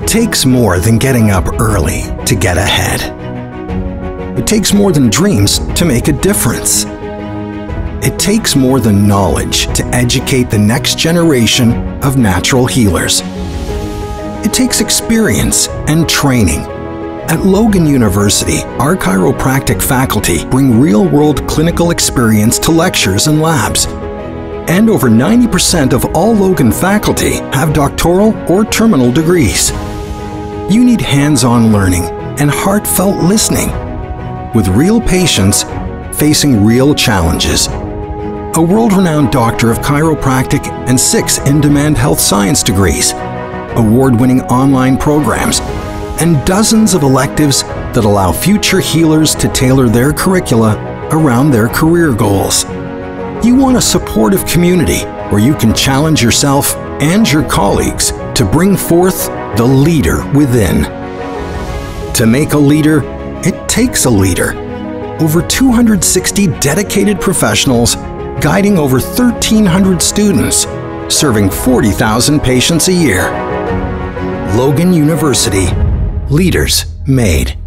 It takes more than getting up early to get ahead. It takes more than dreams to make a difference. It takes more than knowledge to educate the next generation of natural healers. It takes experience and training. At Logan University, our chiropractic faculty bring real world clinical experience to lectures and labs. And over 90% of all Logan faculty have doctoral or terminal degrees. You need hands on learning and heartfelt listening with real patients facing real challenges. A world renowned doctor of chiropractic and six in demand health science degrees, award winning online programs, and dozens of electives that allow future healers to tailor their curricula around their career goals. You want a supportive community where you can challenge yourself and your colleagues to bring forth the leader within. To make a leader, it takes a leader. Over 260 dedicated professionals guiding over 1,300 students, serving 40,000 patients a year. Logan University Leaders Made.